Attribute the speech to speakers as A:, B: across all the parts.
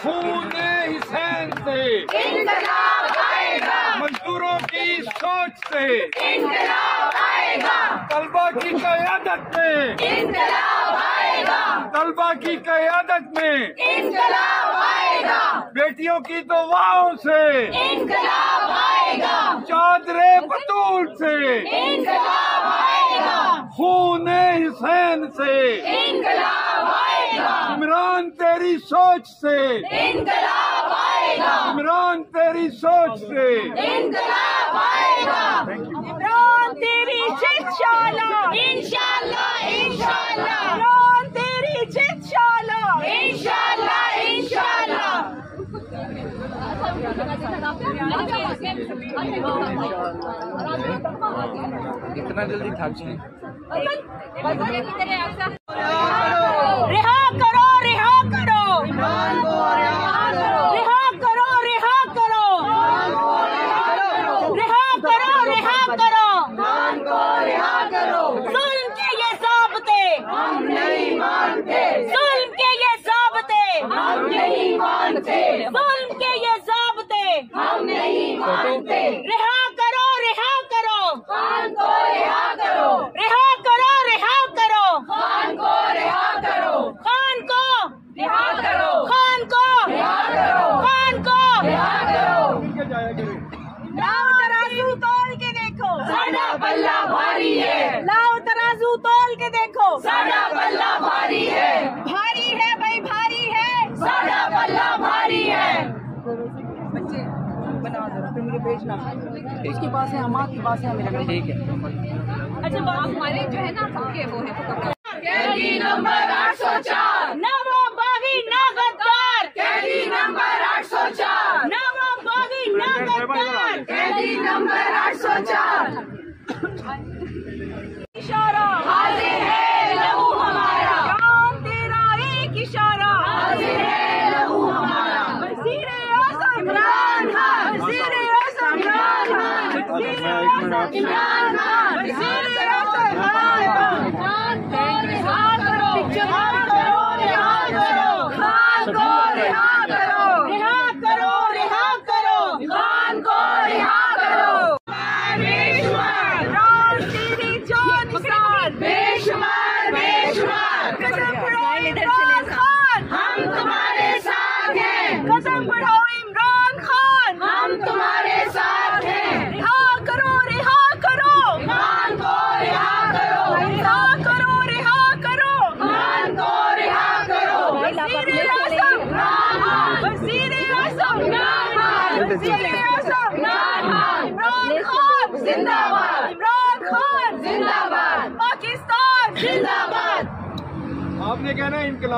A: खून हुसैन से। मजदूरों की सोच से। तलबा की कयादत में तलबा की कयादत में। बेटियों की दुआओं से। चादरे बतूल से। खून हुसैन से। इमरान तेरी सोच से।
B: इनकलाब आएगा।
A: इमरान तेरी सोच से।
B: इनकलाब आएगा।
C: इमरान तेरी जित शाला
B: इंशाल्लाह इंशाल्लाह
C: इमरान तेरी जित शाला
B: इंशाल्लाह इंशाल्लाह
D: इतना जल्दी थक जाए।
C: रिहा करो रिहा करो। जुल्म के ये साबते।
B: हम नहीं मानते
C: जुल्म के ये साबते।
B: हम नहीं मानते
C: जुल्म के ये साबते।
B: हम नहीं मानते साडा बल्ला भारी है। भारी है
C: भाई भारी है।
B: साडा बल्ला भारी है। बच्चे बना फिर मुझे भेजना।
E: उसके पास है हमारे पास है
D: ठीक है।
C: अच्छा तो हमारे जो है ना सबके वो है
B: कैदी नंबर 804
C: ना वो बागी
B: कैदी नंबर आठ सौ चार।
A: Imran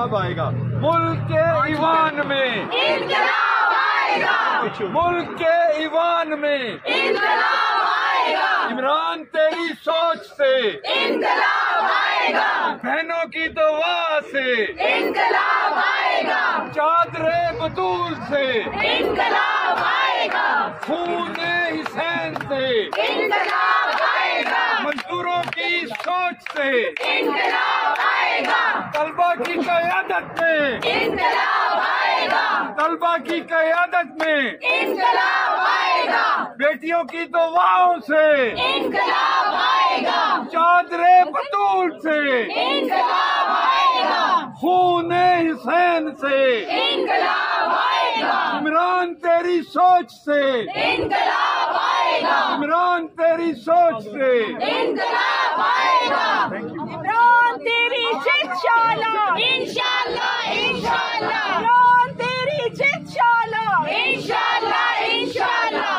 A: इनकलाब आएगा। मुल्क के ईवान में।
B: इनकलाब आएगा।
A: मुल्क के ईवान में।
B: आएगा।
A: इमरान तेरी सोच से।
B: आएगा।
A: बहनों की दुआ से।
B: आएगा।
A: चादरे बतूल से।
B: इनकलाब आएगा।
A: खून हुसैन से। मजदूरों की सोच से
B: आएगा।
A: तलबा की कयादत में
B: आएगा।
A: तलबा की कयादत में
B: आएगा।
A: बेटियों की दुआओं से
B: आएगा।
A: चादरे बतूल से
B: आएगा।
A: खून हुसैन से इमरान तेरी सोच से
B: आएगा
A: इमरान तेरी सोच से
B: इनकलाब आएगा
C: इमरान तेरी जित शाला
B: इंशाल्लाह इंशाल्लाह
C: इमरान तेरी जित शाला
B: इंशाल्लाह इंशाल्लाह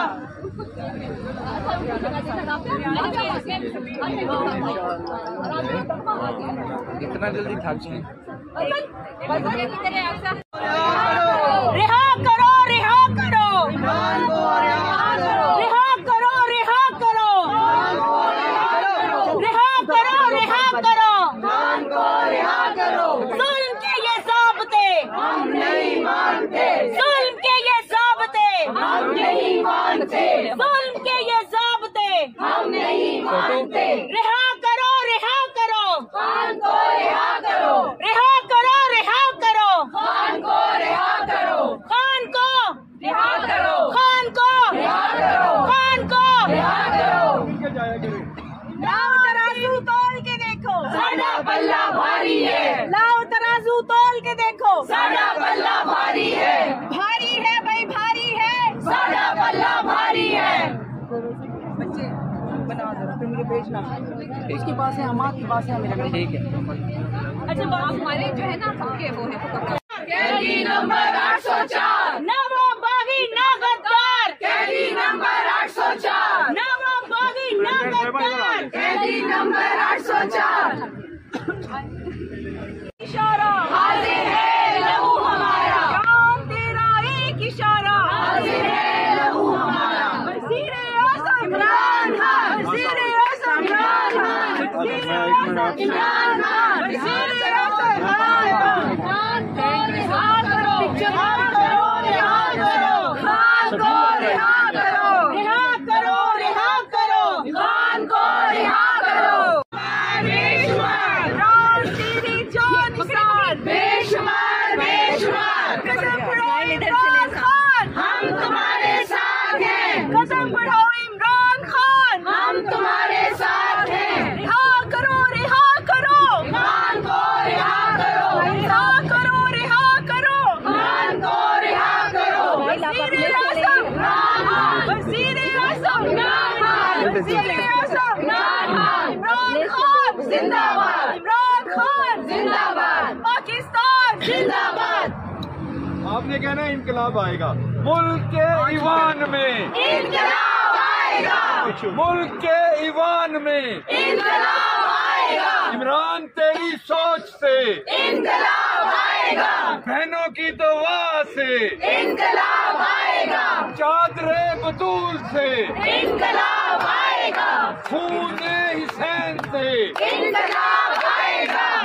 D: इतना जल्दी थक जाए
E: मुझे भेजना। इसके पास है अम्मा के पास है मेरा
D: ठीक है।
C: अच्छा तो हमारे जो है ना सबके वो है
B: Imran Khan! ने कहना है
A: इनकलाब आएगा। मुल्क के ईवान में।
B: इनकलाब आएगा।
A: मुल्क के ईवान में।
B: इनकलाब आएगा।
A: इमरान तेरी सोच से।
B: इनकलाब आएगा।
A: बहनों की दुआ से।
B: इनकलाब आएगा।
A: चादरे बतूल से।
B: इनकलाब आएगा।
A: खून हिसैन से।
B: इनकलाब आएगा।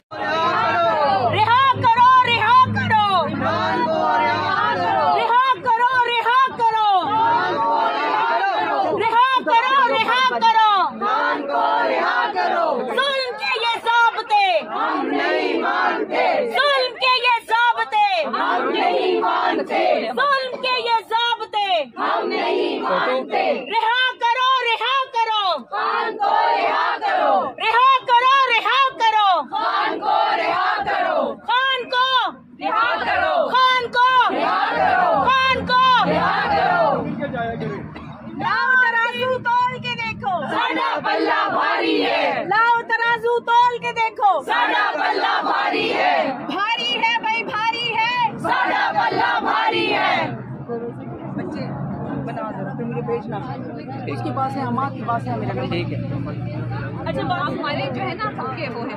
E: そう。पे भेजना। उसके पास है अमाद के पास है मेरा घर
D: ठीक है।
C: अच्छा तो हमारे जो है ना सबके वो है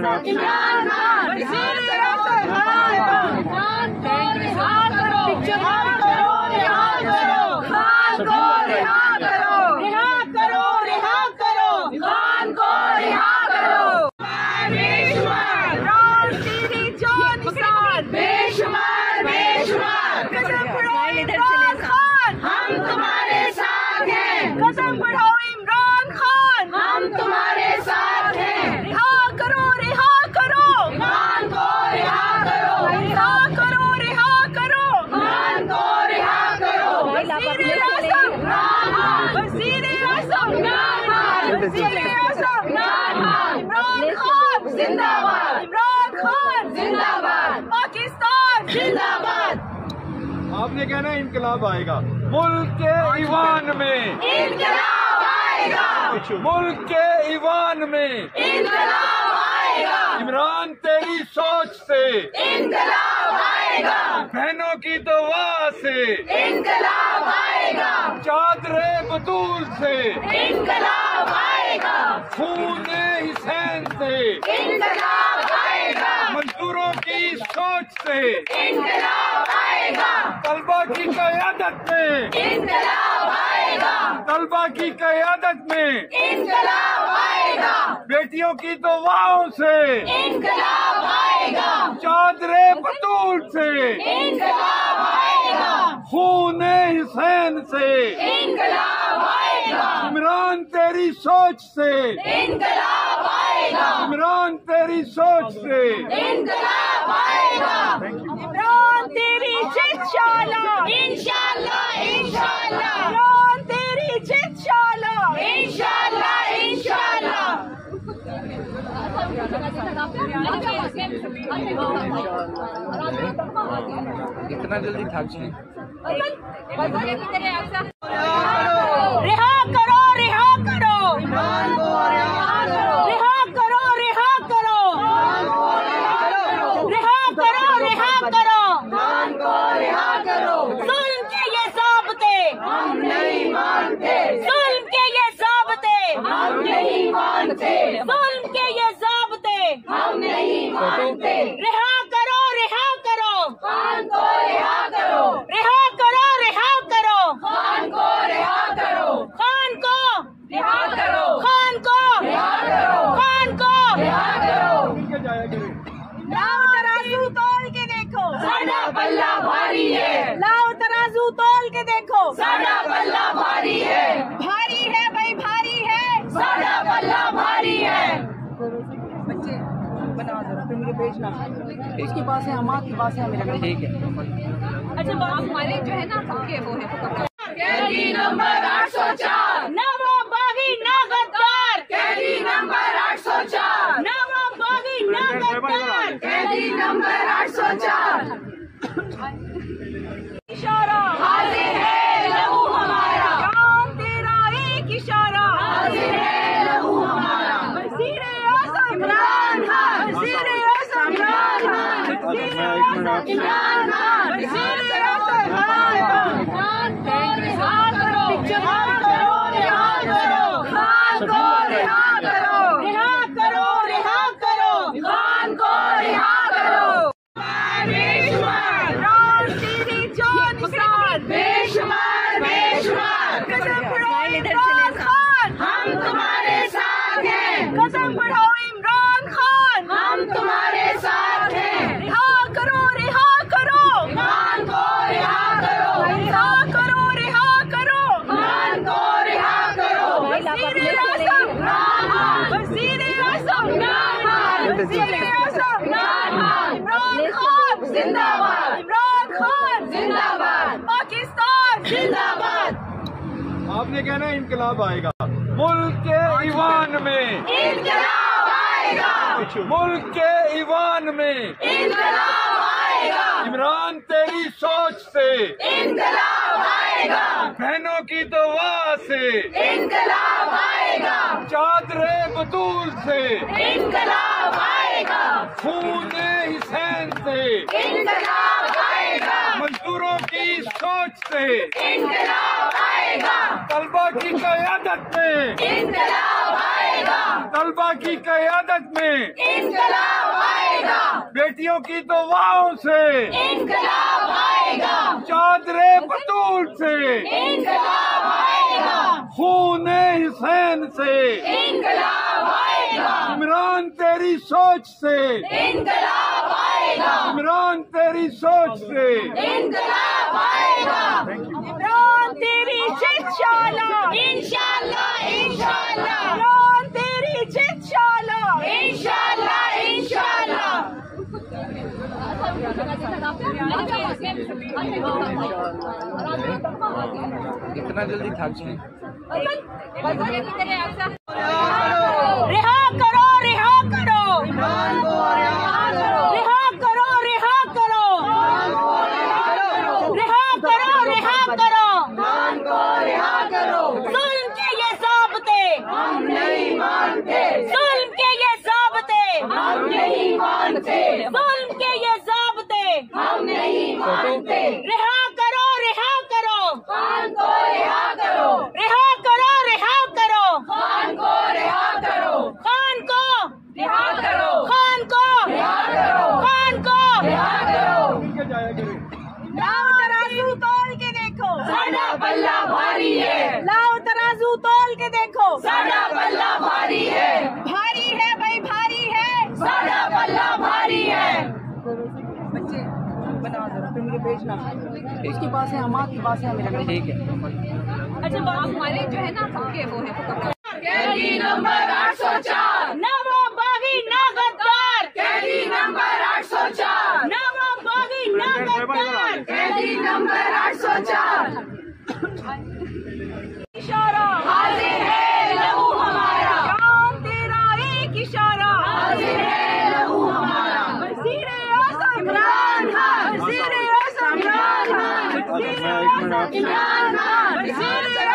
B: Iman, Iman, Iman, Iman, Iman, Iman, है
A: इनकलाब आएगा। मुल्क के ईवान में।
B: इनकलाब आएगा।
A: मुल्क के ईवान में।
B: इनकलाब आएगा।
A: इमरान तेरी सोच से।
B: इनकलाब आएगा।
A: बहनों की दुआ से।
B: इनकलाब आएगा।
A: चादरे बतूल से।
B: इनकलाब आएगा।
A: खून हुसैन से।
B: इनकलाब
A: की सोच से।
B: आएगा।
A: तलबा की कयादत में
B: आएगा।
A: तलबा की कयादत में।
B: आएगा।
A: बेटियों की दुआओं से।
B: इनकलाब आएगा।
A: चादरे बतूल से।
B: आएगा।
A: खून हुसैन से। इमरान तेरी सोच से।
B: आएगा।
A: इमरान तेरी सोच से।
D: इतना जल्दी थक जाए
B: रिहा करो रिहा करो रिहा करो रिहा करो रिहा करो रिहा करो जुल्म के ये साबते हम नहीं मानते जुल्म के ये साबते हम नहीं मानते। जुल्म के ये साबते हम नहीं मानते। रिहा करो रिहा करो। खान को रिहा करो। रिहा करो रिहा करो। खान को रिहा करो। खान को। रिहा करो। खान को। रिहा करो। खान को। रिहा करो। लाओ तराजू तोल के देखो। साडा पल्ला भारी है। लाओ तराजू तोल के देखो। साडा पल्ला भारी है।
E: उसके पास है अम्मा के पास है मेरा
D: ठीक है।
C: अच्छा हमारे जो है ना सबके वो है
B: कैदी नंबर आठ सौ चार। नवा बागी ना गद्दार कैदी नंबर आठ सौ चार। नवा बागी ना गद्दार कैदी नंबर आठ सौ चार इशारा हाजिर है लहू हमारा काम तेरा एक इशारा हाजिर है लहू हमारा वज़ीर आज़म इमरान खान वज़ीर आज़म इमरान खान वज़ीर आज़म इमरान खान वज़ीर आज़म इमरान खान रिहा करो रिहा करो रिहा करो खान को रिहा करो रिहा करो रिहा करो खान को रिहा करो बेशुमार राज तेरी जान निशान बेशुमार बेशुमार कसम बढ़ाओ इमरान खान हम तुम्हारे साथ हैं कसम बढ़ाओ इमरान खान हम तुम्हारे साथ हैं रिहा करो रिहा करो इमरान को रिहा करो रिहा करो रिहा करो इमरान को रिहा करो वज़ीर आज़म इमरान खान वज़ीर आज़म इमरान खान वज़ीर आज़म इमरान खान इमरान खान जिंदाबाद इमरान खान जिंदाबाद पाकिस्तान जिंदाबाद
A: आपने कहना है इनकलाब आएगा। मुल्क के ईवान में।
B: इनकलाब आएगा।
A: मुल्क के ईवान में।
B: इनकलाब आएगा।
A: इमरान तेरी सोच से।
B: इनकलाब आएगा।
A: बहनों की दुआ से।
B: इनकलाब आएगा।
A: चादरे बतूल से।
B: इनकलाब आएगा।
A: खून हुसैन से।
B: इनकलाब आएगा।
A: मजदूरों की सोच से।
B: इनकलाब आएगा।
A: तलबा की कयादत में।
B: इनकलाब आएगा।
A: तलबा की कयादत में।
B: इनकलाब आएगा।
A: बेटियों की दुआओं से।
B: इनकलाब आएगा।
A: चादरे बतूल से।
B: इनकलाब आएगा।
A: खून हुसैन से।
B: इनकलाब आएगा।
A: इमरान तेरी सोच से।
B: इनकलाब आएगा
A: इमरान तेरी सोच से।
B: इनकलाब आएगा। इमरान तेरी जित शाला इंशाल्लाह इंशाल्लाह इमरान तेरी जित शाला इंशाल्लाह इंशाल्लाह
D: इतना जल्दी थक जाए
E: इसके पास है हमारे की है मेरा
D: ठीक है
C: अच्छा हमारे जो है ना सबके वो है
B: Iman, Iman, Iman, Iman, Iman, Iman,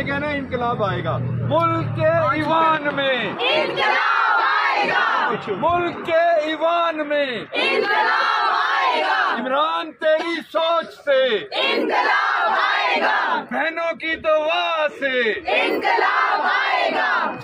B: ने
A: कहना है इनकलाब आएगा। मुल्क के ईवान में।
B: इनकलाब आएगा।
A: मुल्क के ईवान में।
B: इनकलाब आएगा।
A: इमरान तेरी सोच से।
B: इनकलाब आएगा।
A: बहनों की दुआ से।
B: इनकलाब आएगा।